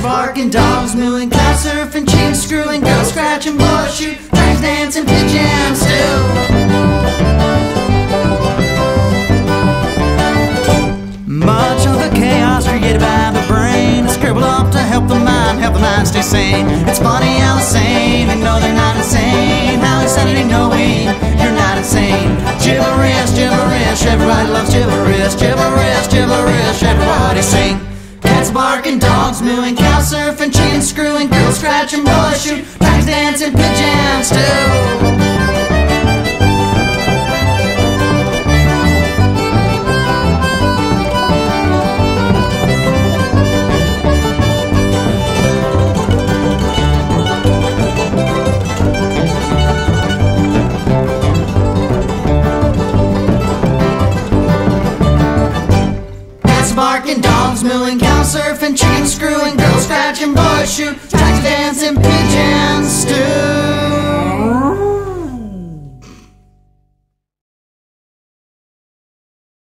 Cats barking, dogs mooing, cow surfing, chicken screwing, girls scratching, boys shoot, drags dancing, pigeons stew. Much of the chaos created by the brain is scribbled up to help the mind, help the mind stay sane. It's funny how the sane, they know they're not insane. How insanity knowing you're not insane. Gibberish, gibberish, everybody loves gibberish, gibberish, gibberish, everybody sing. Cats barking, dogs mooing, surfing, chicken screwing, girls scratching, boys shoot, dogs dancing, pigeons too. Barking, dogs mooing, cow surfing, chicken screwing, shoot, tracks dancing,